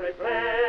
every flare.